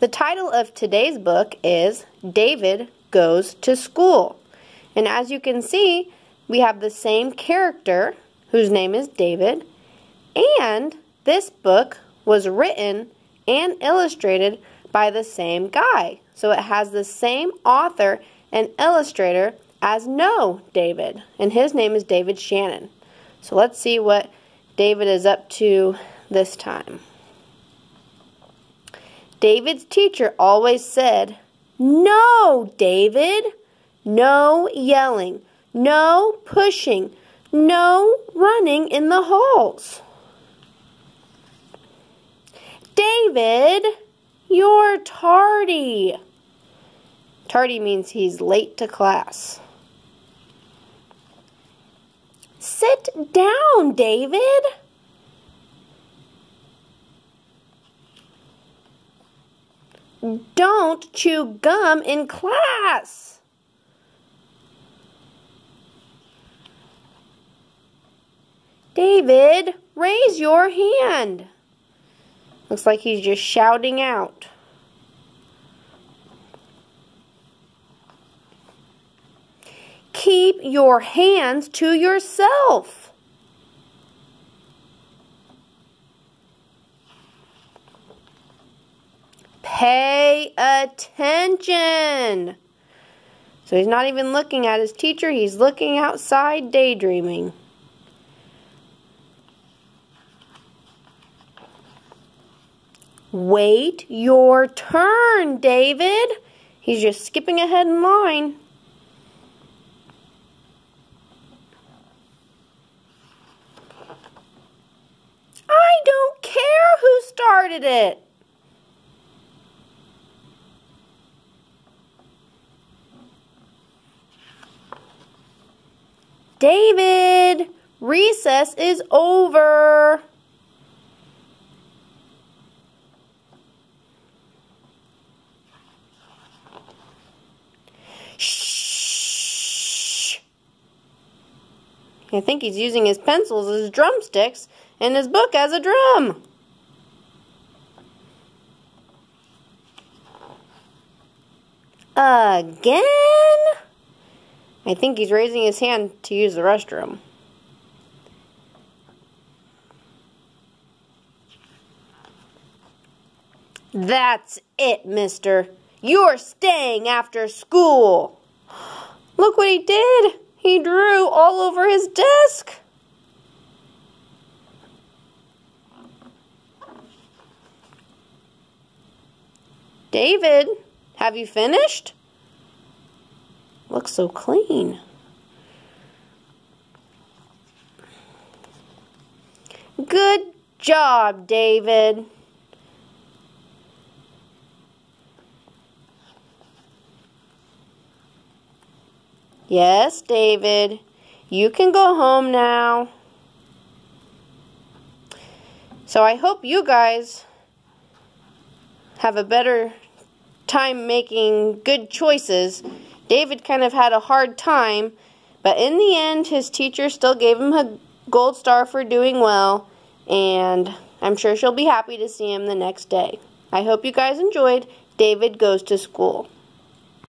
The title of today's book is David Goes to School. And as you can see, we have the same character whose name is David. And this book was written and illustrated by the same guy. So it has the same author and illustrator as No David. And his name is David Shannon. So let's see what David is up to this time. David's teacher always said, No, David. No yelling. No pushing. No running in the halls. David, you're tardy. Tardy means he's late to class. Sit down, David. Don't chew gum in class. David, raise your hand. Looks like he's just shouting out. Keep your hands to yourself. Pay attention. So he's not even looking at his teacher, he's looking outside daydreaming. Wait your turn, David. He's just skipping ahead in line. I don't care who started it. David, recess is over. Shh. I think he's using his pencils as drumsticks and his book as a drum. Again? I think he's raising his hand to use the restroom. That's it, mister. You're staying after school. Look what he did. He drew all over his desk. David, have you finished? Looks so clean. Good job, David. Yes, David. You can go home now. So I hope you guys have a better time making good choices. David kind of had a hard time, but in the end, his teacher still gave him a gold star for doing well, and I'm sure she'll be happy to see him the next day. I hope you guys enjoyed David Goes to School.